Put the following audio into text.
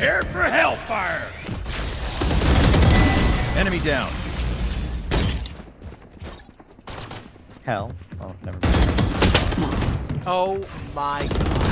Prepare for hellfire! Enemy down. Hell. Oh, never mind. Oh my god.